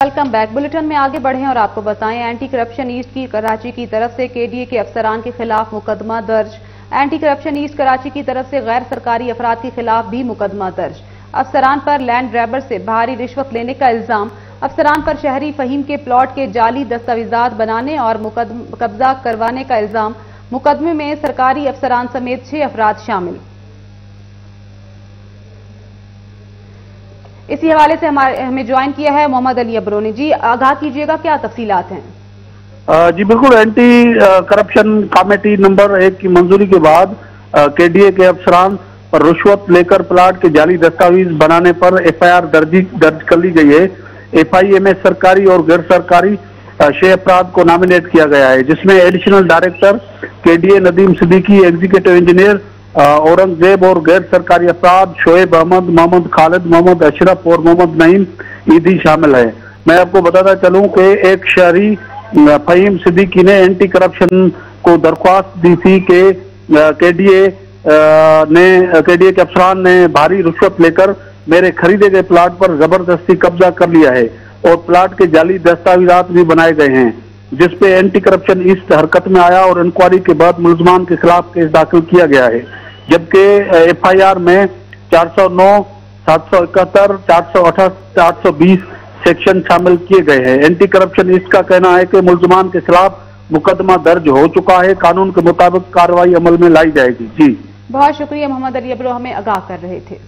Welcome back. Bulletin में आगे बढ़ें और आपको बताएँ एंटी करप्शन ईस्ट की कराची की तरफ़ से केडीए के अफसरान के खिलाफ मुकदमा दर्ज। एंटी करप्शन ईस्ट कराची की तरफ़ से गैर सरकारी अफराद के खिलाफ भी मुकदमा दर्ज। अफसरान पर लैंड ग्रैबर से भारी रिश्वत लेने का इल्ज़ाम। अफसरान पर शहरी फहीम के प्लॉट के जाली दस्तावेजात बनाने और कब्जा करवाने का इल्ज़ाम। मुकदमे में सरकारी अफसरान समेत छह अफराद शामिल। इसी हवाले से हमारे, हमें ज्वाइन किया है मोहम्मद अली अबरो ने जी। आगाह कीजिएगा, क्या तफसीलात हैं? जी, बिल्कुल एंटी करप्शन कमेटी नंबर एक की मंजूरी के बाद के डी ए के अफसरान पर रुश्वत लेकर प्लाट के जाली दस्तावेज़ बनाने पर एफआईआर दर्जी, दर्ज कर ली गई है। एफ़ आई ए में सरकारी और गैर सरकारी छह अपराध को नॉमिनेट किया गया है, जिसमें additional director K D A Nadeem Siddiqui executive engineer Aurangzeb और गैर सरकारी अफराद शोएब अहमद, मोहम्मद खालिद, मोहम्मद अशरफ और मोहम्मद नईम ईदी शामिल है। मैं आपको बताता चलूँ कि एक शहरी फहीम सिद्दीकी ने एंटी करप्शन को दरख्वास्त दी थी कि केडीए ने के केडीए के अफसरान ने भारी रुश्वत लेकर मेरे खरीदे गए प्लाट पर ज़बरदस्ती कब्जा कर लिया है और प्लाट के जाली दस्तावेजात भी बनाए गए हैं जिसपे एंटी करप्शन इस हरकत में आया और इंक्वायरी के बाद मुलजमान के खिलाफ केस दाखिल किया गया है। जबकि एफआईआर में 409, 771, 428, 820 सेक्शन शामिल किए गए हैं। एंटी करप्शन इसका कहना है कि मुलजमान के खिलाफ मुकदमा दर्ज हो चुका है। कानून के मुताबिक कार्रवाई अमल में लाई जाएगी। जी। बहुत शुक्रिया मोहम्मद अली अब्रो हमें आगाह कर रहे थे।